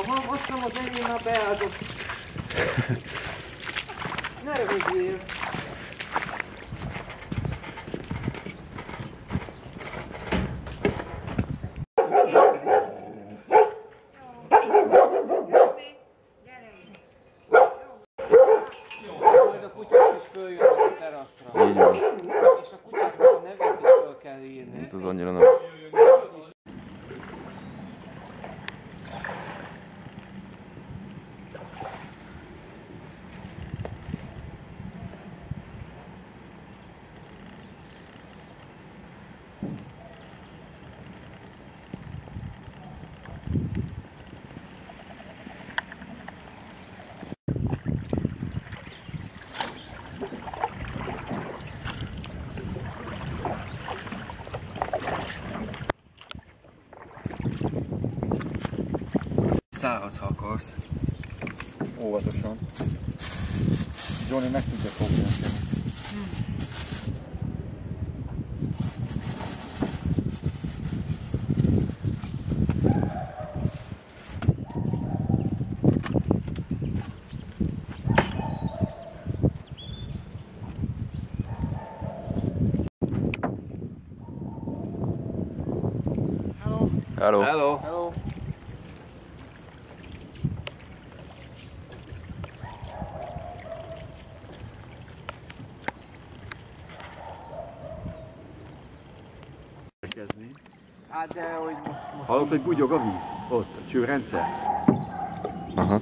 Aha, azt nem az enyém már beáldott. Ne rövidjél. Majd a kutyák is följönnek a teraszra. Így van. És a kutyáknak a nevét is föl kell írni. Ez az annyira nem. Szállhatsz, ha akarsz. Óvatosan. Johnny meg tudja fogni nekem. Hello. Hello. Hello. Kezdeni. Hát de hogy most, most Hallod, hogy bugyog a víz? Ott, a csőrendszer. Aha.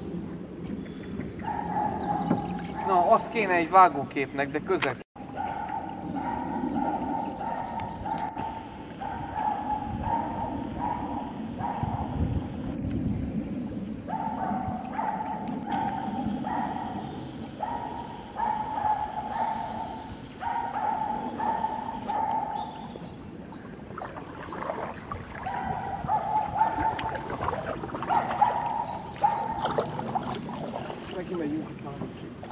Na, az kéne egy vágóképnek, de közel 今、有機。